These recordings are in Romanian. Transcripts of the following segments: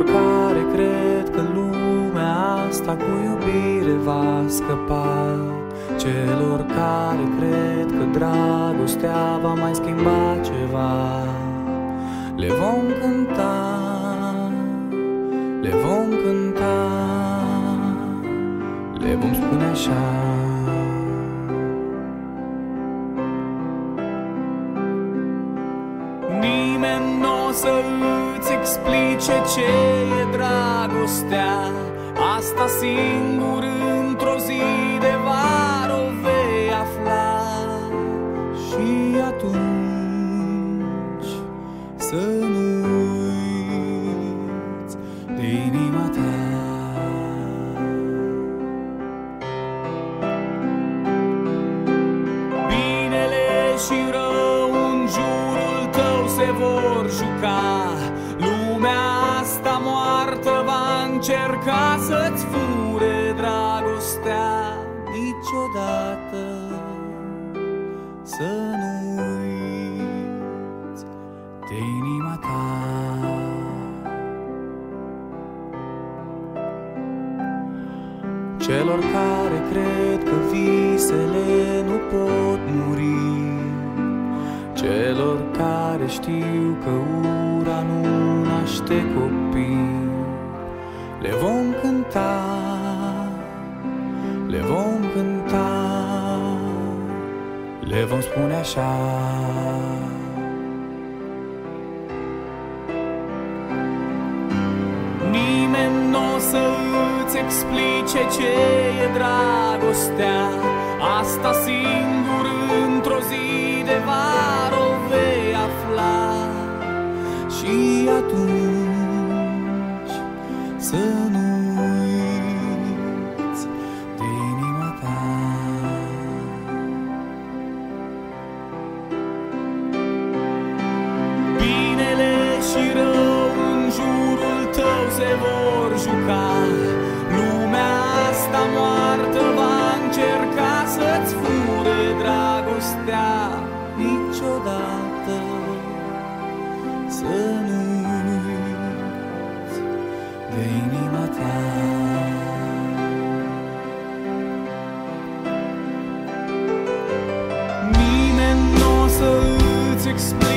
celor care cred că lumea asta cu iubire va scăpa. Celor care cred că dragostea va mai schimba ceva. Le vom cânta, le vom cânta, le vom spune așa. Nimeni nu o să explice ce e dragostea Asta singur într-o zi de vară o vei afla. Și atunci să nu uiți de inima ta. Binele și rău în jurul tău se vor juca Niciodată să nu uiți de inima ta. Celor care cred că visele nu pot muri Celor care știu că ura nu naște copii Le vom cânta, le vom cânta Le vom spune așa. Nimeni nu o să îți explice ce e dragostea. Asta singur într-o zi de vară o vei afla. Și atunci și rău în jurul tău se vor juca. Lumea asta moartă va încerca să-ți fure dragostea. Niciodată. Să nu uiți de inima ta. Nimeni nu o să îți explice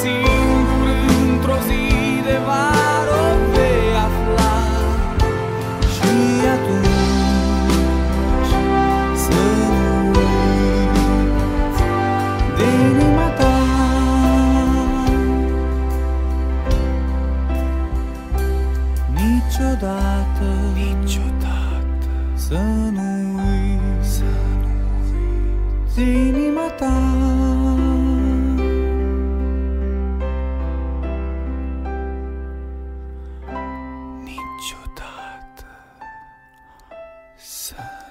singur într-o zi de vară o vei afla. Și atunci să nu uiți de inima ta. Niciodată, niciodată. să nu uiți, să nu uiți de inima ta Peace.